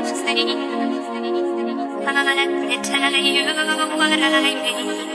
Seen. Let me tell you what I mean.